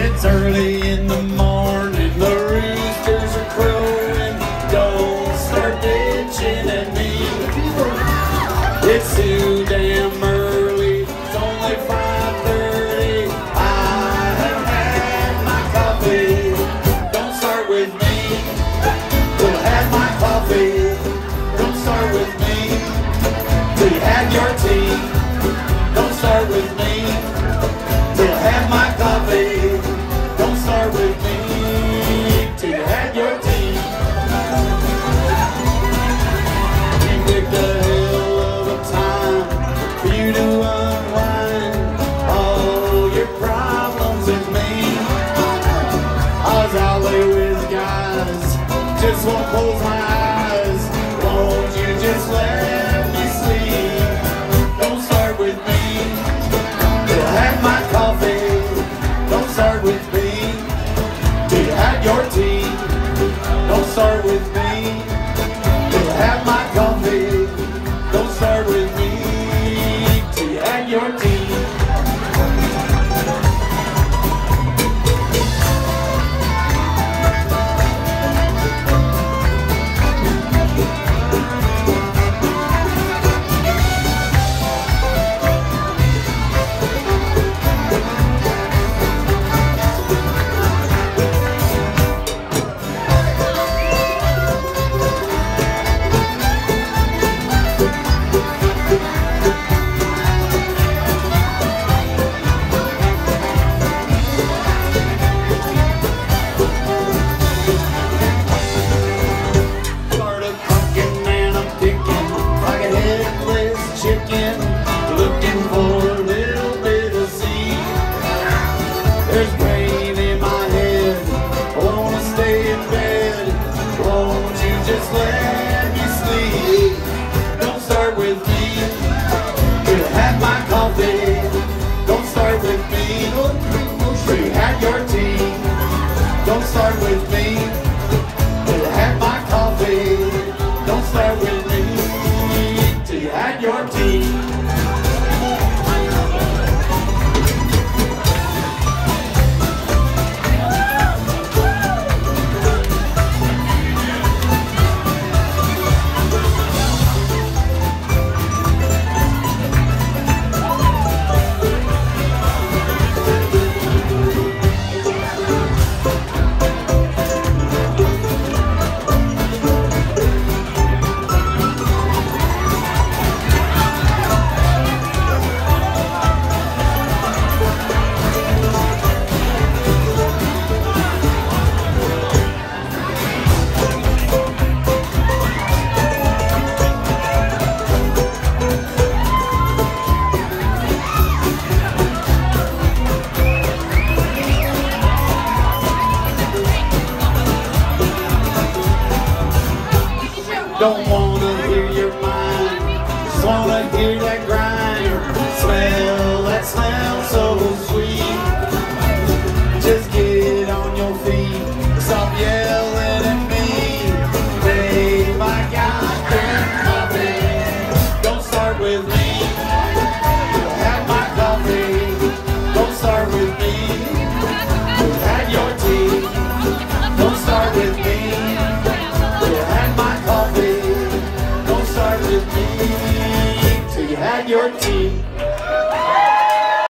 It's early in the morning. cold wine. let me sleep. Don't wanna hear your mind Just wanna hear that grind. Smell that smell so your team.